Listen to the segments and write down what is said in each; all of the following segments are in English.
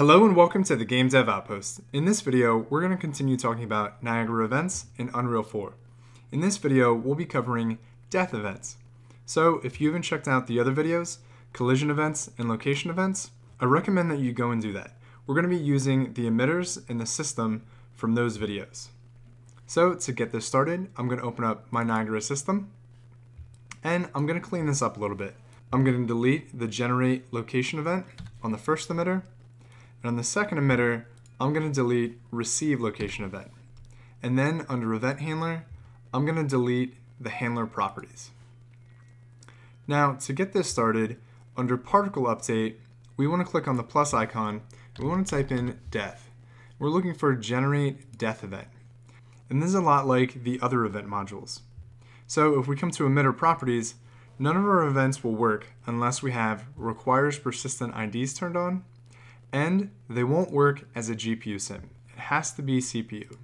Hello and welcome to the Game Dev Outpost. In this video, we're going to continue talking about Niagara events in Unreal 4. In this video, we'll be covering death events. So if you haven't checked out the other videos, collision events and location events, I recommend that you go and do that. We're going to be using the emitters and the system from those videos. So to get this started, I'm going to open up my Niagara system and I'm going to clean this up a little bit. I'm going to delete the generate location event on the first emitter and on the second emitter, I'm going to delete receive location event. And then under event handler, I'm going to delete the handler properties. Now to get this started, under particle update, we want to click on the plus icon we want to type in death. We're looking for generate death event. And this is a lot like the other event modules. So if we come to emitter properties, none of our events will work unless we have requires persistent IDs turned on and they won't work as a GPU sim. It has to be CPU.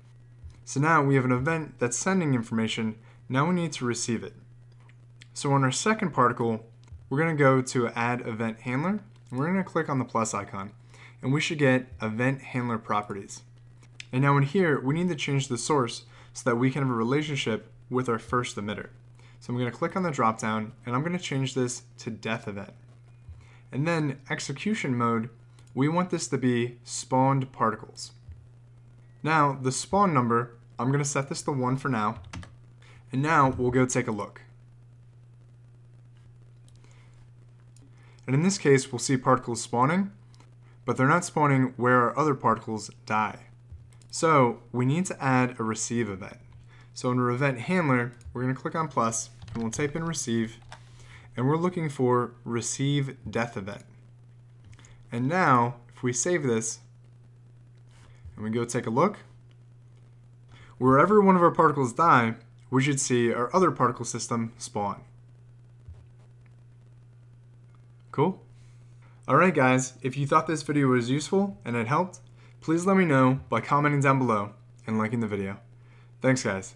So now we have an event that's sending information, now we need to receive it. So on our second particle, we're going to go to add event handler, and we're going to click on the plus icon, and we should get event handler properties. And now in here, we need to change the source so that we can have a relationship with our first emitter. So I'm going to click on the dropdown, and I'm going to change this to death event. And then execution mode, we want this to be spawned particles. Now, the spawn number, I'm going to set this to 1 for now. And now we'll go take a look. And in this case, we'll see particles spawning, but they're not spawning where our other particles die. So we need to add a receive event. So under event handler, we're going to click on plus, and we'll type in receive, and we're looking for receive death event. And now, if we save this, and we go take a look, wherever one of our particles die, we should see our other particle system spawn. Cool? Alright guys, if you thought this video was useful and it helped, please let me know by commenting down below and liking the video. Thanks guys.